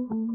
Mm-hmm.